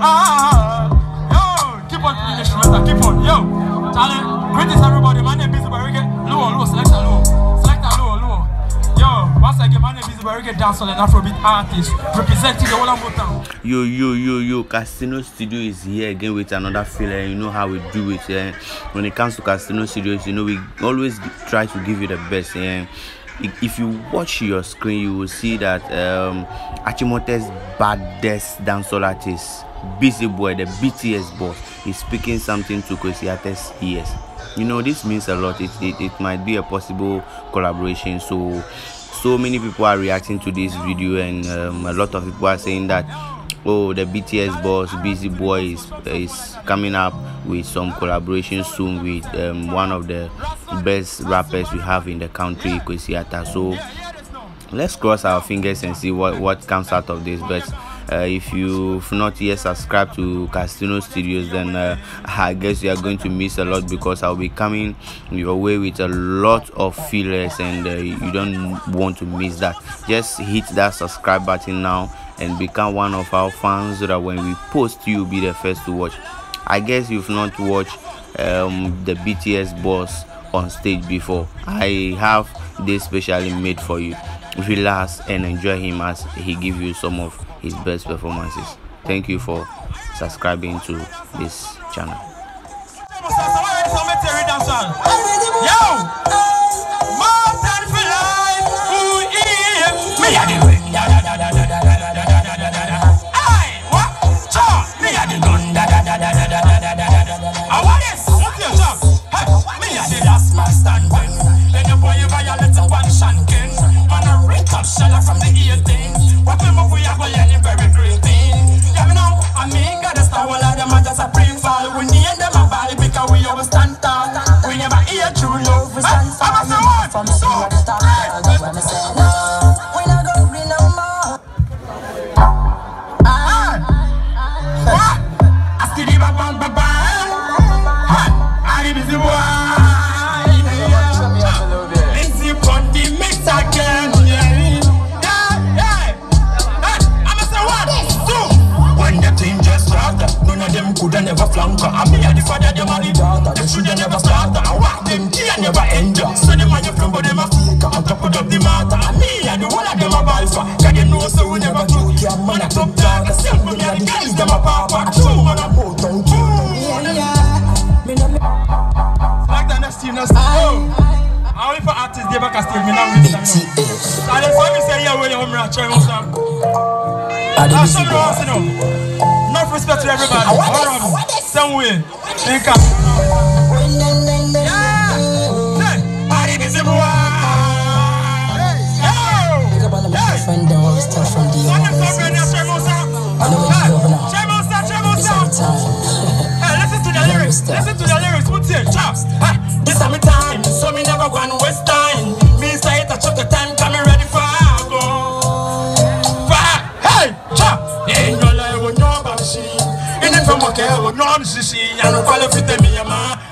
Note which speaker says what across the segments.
Speaker 1: see. Yo, keep on playing instrumental. Keep on. Yo, Charlie, greetings everybody. My name is Barriga. Low, low, select a low, select a low, low. Yo, once again, my name is Barriga Dancehall and Afrobeat artist representing the whole of Motown.
Speaker 2: yo yo yo yo Castino studio is here again with another filler you know how we do it eh? when it comes to Castino studios you know we always try to give you the best eh? If you watch your screen you will see that um Achimota's baddest dancehall artist BuzyBwoy the bts boss is speaking something to Kwesi Arthur's ears. You know this means a lot. It, it, it might be a possible collaboration. So so many people are reacting to this video and um, a lot of people are saying that oh the bts boss BuzyBwoy is, is coming up with some collaboration soon with um, one of the best rappers we have in the country Kwesi Arthur. so let's cross our fingers and see what what comes out of this but uh, if you've not yet subscribed to Castino Studios, then uh, I guess you are going to miss a lot because I'll be coming your way with a lot of fillers, and uh, you don't want to miss that. Just hit that subscribe button now and become one of our fans so that when we post, you'll be the first to watch. I guess you've not watched um, the BTS boss on stage before. I have this specially made for you. Relax and enjoy him as he give you some of his best performances. Thank you for subscribing to this channel.
Speaker 1: alpha. Can you know so we never do? Man, I top down, I sell for me and the guys, them a pop. True, man, I'm out on you. Like that, next team, next team. How if an artist, they back a steal me, not me. I just want to say, yeah, where you're home, Rachel, what's up? I'll show you what's. Enough respect to everybody. Some way.
Speaker 3: Thank you.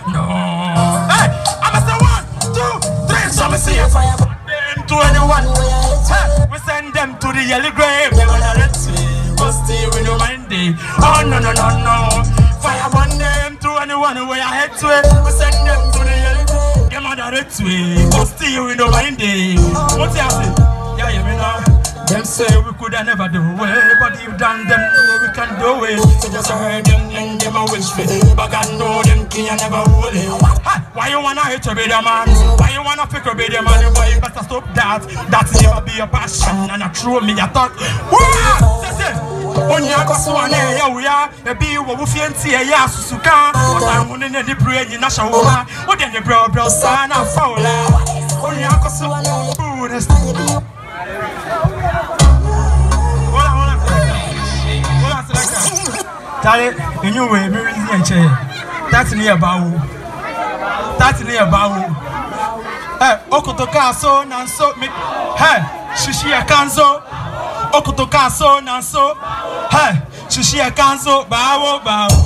Speaker 1: No. I'ma one, two, three. So me see a fire. Them to anyone. Hey, we send them to the yellow grave. They wanna let me. But still we don't mind. Oh no no no no. Fire burn them to anyone where I head to. We send them to the yellow grave. Them other red way. But still we don't mind it. What you? Them say we coulda never do it, but you done them know we can do it. So just heard them and them a wish it, but I know them can never hold it. Why you wanna to be the man? Why you wanna pick be the man? Boy, you better stop that. That never be a passion, and I true me a thought. Onye akɔso a na ɛyɛ wo ya ebi wɔ wo fie nti ɛyɛ asusuka ɔsan wo ne ne de bere enyi na hyɛ wo ha wode ne brɛbrɛ saa na afa wo la onye akɔso Ooh, this- dare enyi wɔ emi ri yɛ nkyɛn tati ne yɛ baawo tati ne yɛ baawo ɛ okoto kaa so na nso mi hɛ sisi yɛ nso okoto kaa so na nso hɛ sisi yɛ ka nso baawo baawo.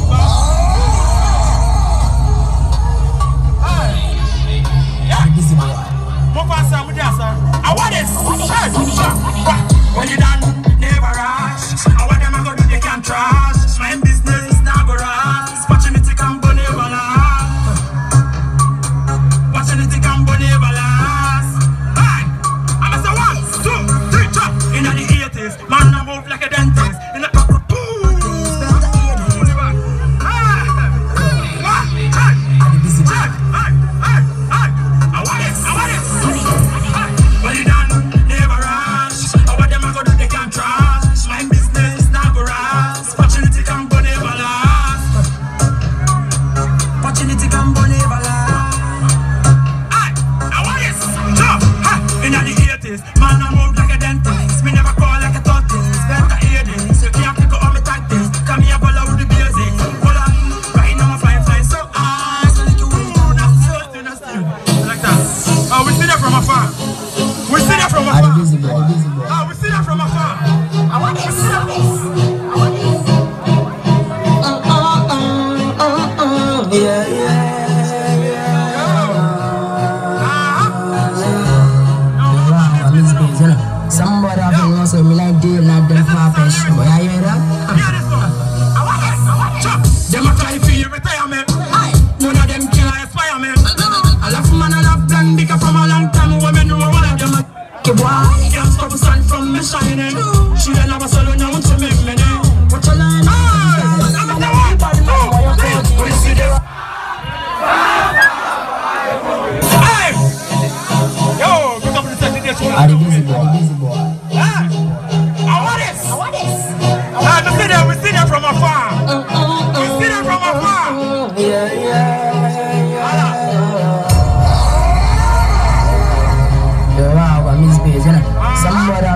Speaker 1: try.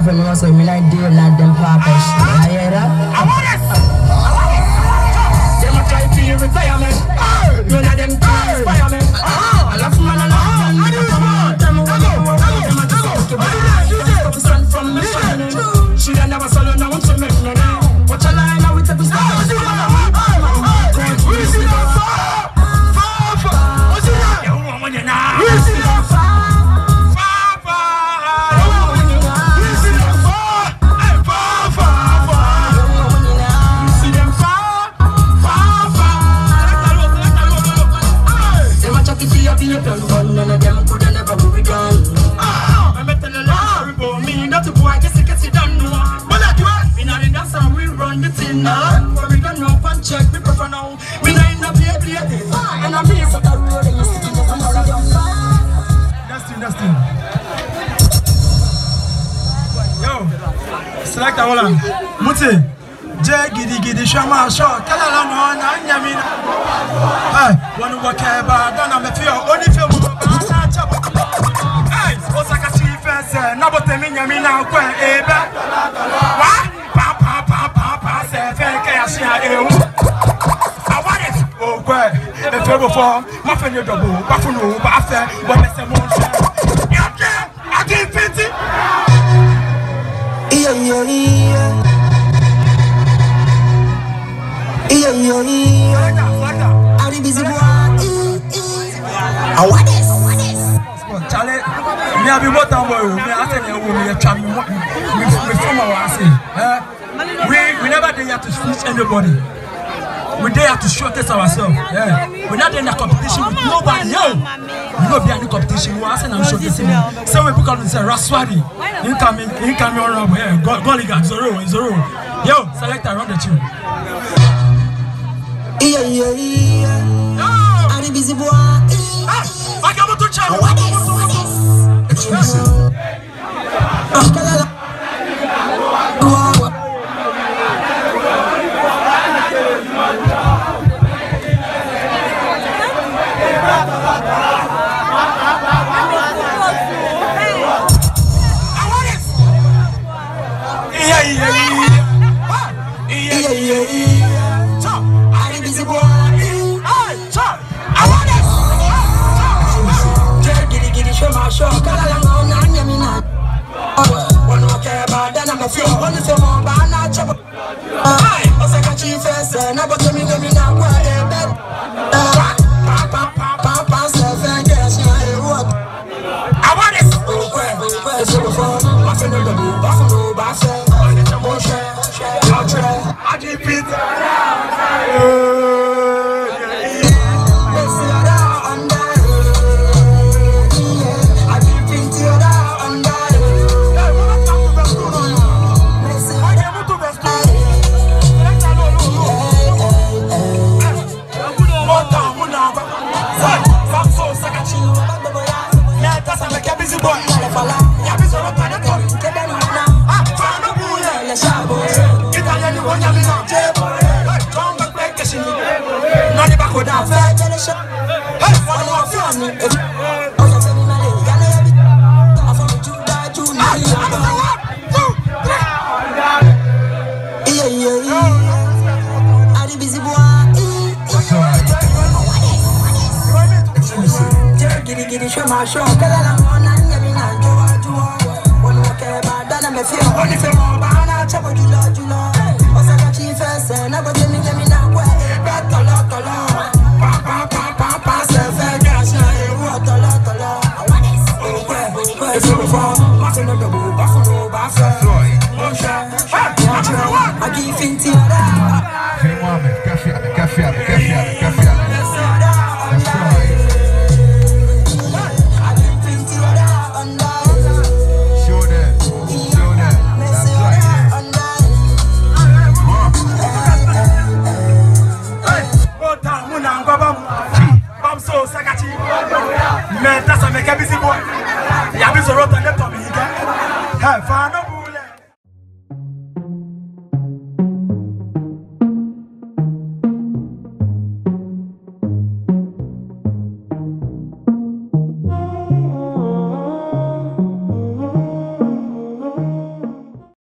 Speaker 1: for me, so me
Speaker 3: like deal like them poppers. Hear that?
Speaker 1: now.
Speaker 3: But
Speaker 1: we don't know one check a play Yo, select our one. Muti. Jẹ́ gidigidi ṣọmọ aṣọ kẹ́lẹ́ lọ́nà ọ̀nà ń yẹ mi náà. Wọ́n ní wọ́n. twelve four má fẹ́ ní ọ̀dọ̀gbò bá fún òun bá fẹ́ wọ́n mẹsẹ̀ mọ́ ń sọ. yàtọ̀ àti fìtì. iye iye iye iye iye iye aribizi bua iye awadis. Charlie, me have been what I'm worried. Me I said,
Speaker 3: "Yeah,
Speaker 1: we
Speaker 3: are
Speaker 1: trying. We we form our assay. We we never dare to switch anybody." we dey have to showcase ourselves. Yeah. we no dey in a competition with nobody. Yo we no be any competition. We wan say na we showcase say we pick up him say raswari him come in him come in one round
Speaker 3: yeah.
Speaker 1: Goliga
Speaker 3: zoro zoro. Yo
Speaker 1: selector
Speaker 3: run the
Speaker 1: tune. iye iye
Speaker 3: iye. Aribizibwa iye. ọjọ́ mo tún ṣe àwọn ọmọ Cause I long on and you I'm a few. Only for more, but I'm not trouble, you love, you love. Mẹ ta sọ mẹ kẹ́ bí sí bọ́, yàbí sọ̀rọ̀ tọ̀ lẹ́tọ̀ mi. Have fun.